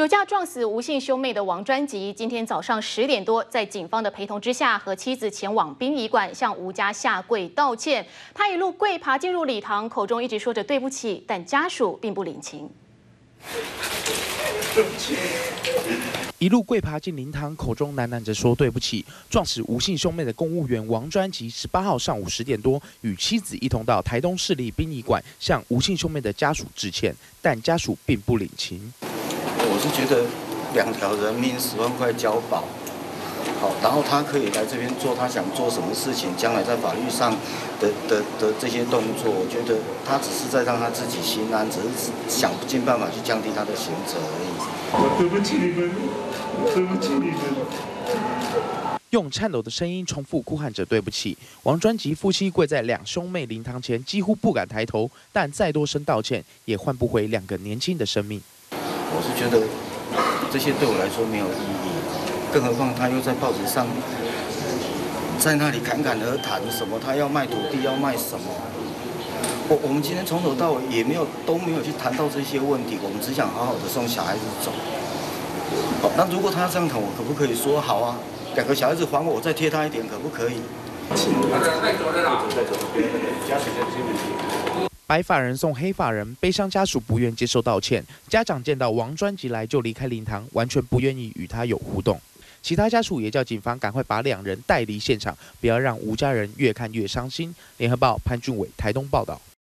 酒驾撞死吴姓兄妹的王专吉，今天早上十点多，在警方的陪同之下，和妻子前往殡仪馆向吴家下跪道歉。他一路跪爬进入礼堂，口中一直说着对不起，但家属并不领情。一路跪爬进灵堂，口中喃喃着说对不起。撞死吴姓兄妹的公务员王专吉，十八号上午十点多，与妻子一同到台东市立殡仪馆向吴姓兄妹的家属致歉，但家属并不领情。我是觉得两条人命十万块交保，好，然后他可以来这边做他想做什么事情，将来在法律上的的的这些动作，我觉得他只是在让他自己心安，只是想尽办法去降低他的刑责而已。我对不起你们，对不起你们。用颤抖的声音重复哭喊着对不起。王专辑夫妻跪在两兄妹灵堂前，几乎不敢抬头，但再多声道歉也换不回两个年轻的生命。我是觉得这些对我来说没有意义，更何况他又在报纸上在那里侃侃而谈什么，他要卖土地要卖什么。我我们今天从头到尾也没有都没有去谈到这些问题，我们只想好好的送小孩子走。好，那如果他这样谈，我可不可以说好啊？两个小孩子还我，我再贴他一点，可不可以？白发人送黑发人，悲伤家属不愿接受道歉。家长见到王专辑来就离开灵堂，完全不愿意与他有互动。其他家属也叫警方赶快把两人带离现场，不要让吴家人越看越伤心。联合报潘俊伟台东报道。